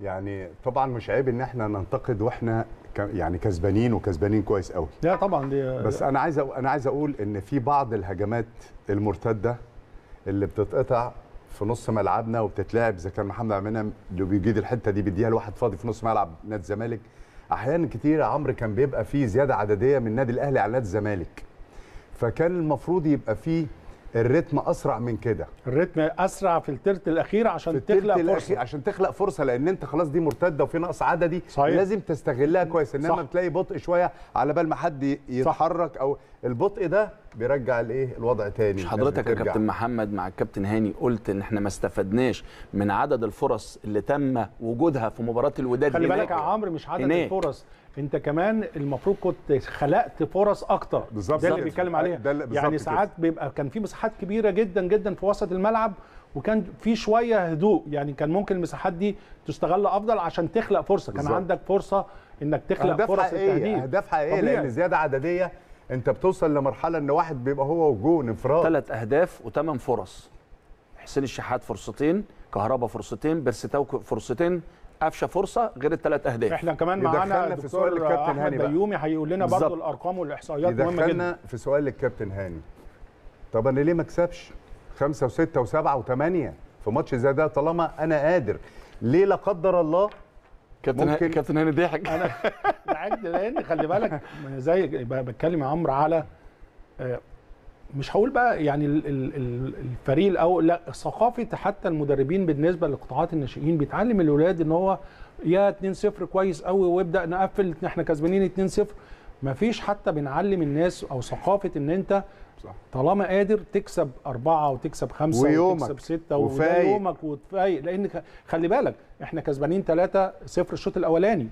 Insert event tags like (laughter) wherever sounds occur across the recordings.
يعني طبعا مش عيب إن إحنا ننتقد وإحنا ك- يعني كسبانين وكسبانين كويس قوي لا طبعا دي بس أنا عايز أنا عايز أقول إن في بعض الهجمات المرتدة اللي بتتقطع في نص ملعبنا وبتتلعب إذا كان محمد عبد المنعم اللي بيجيد الحتة دي بيديها لواحد فاضي في نص ملعب نادي الزمالك. أحيانا كتير يا عمرو كان بيبقى فيه زيادة عددية من النادي الأهلي على نادي الزمالك. فكان المفروض يبقى فيه الريتم أسرع من كده الريتم أسرع في التلت الأخير عشان تخلق الأخير فرصه عشان تخلق فرصة لأن أنت خلاص دي مرتدة وفي نقص عددي صحيح. لازم تستغلها كويس إنما صح. بتلاقي بطء شوية على بال ما حد يتحرك أو البطء ده بيرجع الايه الوضع تاني مش حضرتك يا بترجع. كابتن محمد مع الكابتن هاني قلت إن إحنا ما استفدناش من عدد الفرص اللي تم وجودها في مباراة الوداد خلي. بالك يا عمرو مش عدد هناك. الفرص أنت كمان المفروض كنت خلقت فرص أكتر بالظبط ده اللي. بيتكلم عليها ده يعني. ساعات بيبقى كان في مساحات كبيرة جدا جدا في وسط الملعب وكان في شوية هدوء يعني كان ممكن المساحات دي تستغل أفضل عشان تخلق فرصة كان بالظبط. عندك فرصة إنك تخلق فرص حقيقية التهديد أهداف حقيقية طبيعي. لأن زيادة عددية انت بتوصل لمرحلة ان واحد بيبقى هو والجون انفراد. ثلاث اهداف وثمان فرص. حسين الشحات فرصتين كهربا فرصتين بيرسي تاو فرصتين قفشه فرصة غير الثلاث اهداف. إحنا كمان معانا في سؤال الكابتن هاني بقى. بيومي هيقول لنا. برضه الأرقام والإحصائيات مهمة جدا. في سؤال للكابتن هاني. طب أنا ليه ما اكسبش؟ خمسة وستة وسبعة وثمانية في ماتش زي ده طالما أنا قادر. ليه لا قدر الله كابتن ممكن- كابتن هاني ضحك. أنا (laughs) عد لأن خلي بالك زي بتكلم يا عمرو على آه، مش هقول بقى يعني ال- ال- ال- الفريق الأول لا ثقافة حتى المدربين بالنسبة لقطاعات الناشئين. بيتعلم الأولاد إن هو يا 2-0 كويس قوي ويبدأ نقفل إحنا كسبانين 2-0 مفيش حتى بنعلم الناس أو ثقافة إن أنت صح. طالما قادر تكسب أربعة وتكسب خمسة ويومك وتكسب ستة وفايق. يومك وتفايق لأن خلي بالك إحنا كسبانين ثلاثة صفر الشوط الأولاني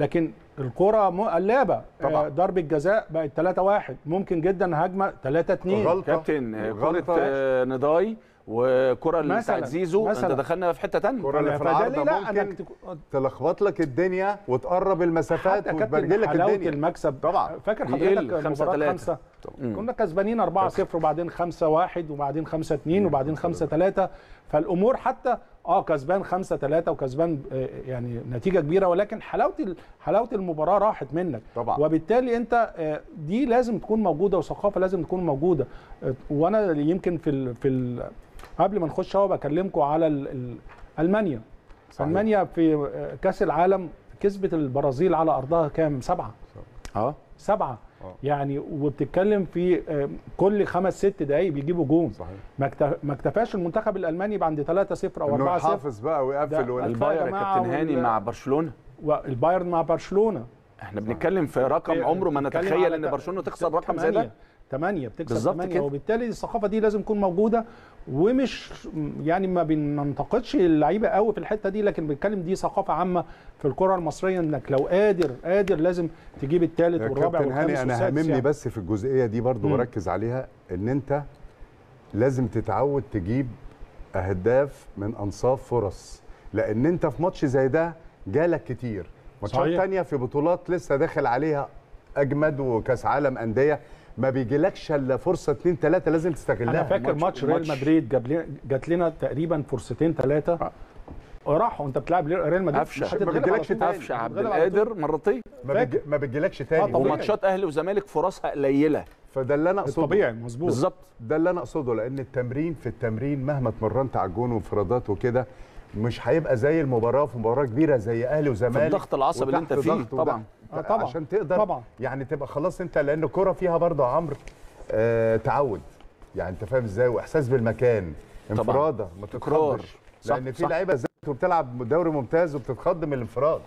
لكن الكرة م- قلابة طبعا. آه، ضربة جزاء بقت 3 1 ممكن جدا هجمة 3 2 غلطة كابتن آه، كرة غلطة. آه، نضاي وكرة اللي بتاعت زيزو أنت مثلاً. دخلنا في حتة ثانية الكرة اللي في لا ممكن تكون- تلخبط لك الدنيا وتقرب المسافات كابتن لك الدنيا المكسب طبعا. فاكر حضرتك خمسة مباراة تلاتة. خمسة مم. كنا كسبانين 4 0 وبعدين 5 1 وبعدين 5 2 وبعدين 5 3 فالأمور حتى آه كسبان 5 3 وكسبان آه، يعني نتيجة كبيرة ولكن حلاوة حلاوة المباراة راحت منك. طبعا. وبالتالي انت آه، دي لازم تكون موجودة وثقافة لازم تكون موجودة. آه، وأنا يمكن في ال في ال قبل ما نخش هو بكلمكم على ال ال ألمانيا. صحيح. ألمانيا في كأس العالم كسبت البرازيل على أرضها كام؟ سبعة. آه. سبعة. آه. يعني وبتتكلم في آه، كل خمس ست دقائق بيجيبوا جون. صحيح. ما اكت- ما اكتفاش المنتخب الألماني بعد 3 0 أو إنه 4 0 يحافظ بقى ويقفل ده- ويقفل. البايرن يا كابتن هاني مع برشلونة. والبايرن مع برشلونة. إحنا بنتكلم في رقم عمره ما نتخيل إن برشلونة تخسر رقم زي ده. 8 بتكسب بالظبط 8 كده. وبالتالي الثقافة دي لازم تكون موجودة ومش يعني ما بننتقدش اللعيبة قوي في الحتة دي لكن بنتكلم دي ثقافة عامة في الكرة المصرية إنك لو قادر قادر لازم تجيب الثالث يا والرابع كابتن والخامس هاني أنا هاممني يعني. بس في الجزئية دي برضو مم. بركز عليها إن أنت لازم تتعود تجيب أهداف من أنصاف فرص لأن أنت في ماتش زي ده جالك كتير ماتشات. تانية في بطولات لسه داخل عليها أجمد وكأس عالم أندية ما بيجيلكش إلا فرصة اتنين تلاتة لازم تستغلها. أنا فاكر ماتش ريال مدريد جاب لنا جات لنا تقريبا فرصتين ثلاثة راحوا. أنت بتلعب ريال مدريد. مش ما طول. تاني. قفشة عبد. القادر مرتين ما, آه، تاني. طبيعي. وماتشات أهلي وزمالك فرصها قليلة. فده اللي أنا أقصده. طبيعي مظبوط. بالظبط. ده اللي أنا أقصده لأن التمرين في التمرين مهما اتمرنت على الجون وانفرادات وكده مش هيبقى زي المباراة في مباراة كبيرة زي أهلي وزمالك في الضغط العصبي اللي انت فيه. طبعا آه، طبعا. عشان تقدر طبعا. يعني تبقى خلاص انت لأن الكوره فيها برضه يا عمرو آه تعود يعني انت فاهم إزاي وإحساس بالمكان. انفرادة ما تكرار. تتخضش صح، لأن في. لعيبة زي وبتلعب دوري ممتاز وبتتخض من الانفراد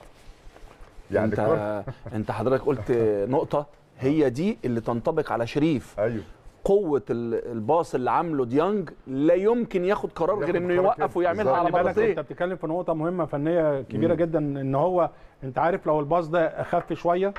يعني انت (laughs) انت حضرتك قلت نقطة هي دي اللي تنطبق على شريف أيوه قوة ال- الباص اللي عامله ديانج لا يمكن ياخد قرار غير إنه يوقف. ويعملها. على بالك انت مرتين بتتكلم في نقطة مهمة فنية كبيرة جدا إن هو أنت عارف لو الباص ده أخف شوية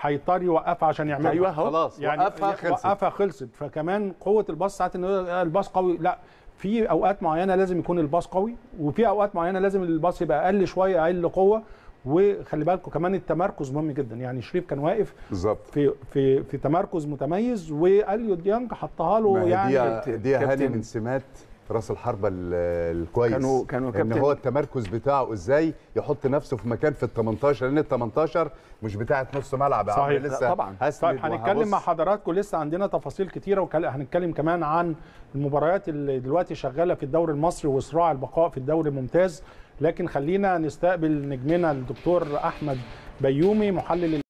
هيضطر يوقفها عشان يعملها. أيوه أهو. خلاص يعني وقفها خلصت. وقفها خلصت. فكمان قوة الباص ساعات إن هو الباص قوي. لا في أوقات معينة لازم يكون الباص قوي وفي أوقات معينة لازم الباص يبقى أقل شوية أقل قوة. وخلي بالكم كمان التمركز مهم جدا يعني شريف كان واقف بالظبط في في في تمركز متميز واليو ديانج حطها له يعني دي دي هاني كابتن. من سمات راس الحربة ال- الكويس كانوا- كانوا إن كابتن- هو التمركز بتاعه إزاي يحط نفسه في مكان في ال 18 لأن ال 18 مش بتاعه نص ملعب صحيح. لسه طبعاً. طيب هنتكلم. مع حضراتكم لسه عندنا تفاصيل كتيرة وهنتكلم كمان عن المباريات اللي دلوقتي شغالة في الدوري المصري وصراع البقاء في الدوري الممتاز لكن خلينا نستقبل نجمنا الدكتور أحمد بيومي محلل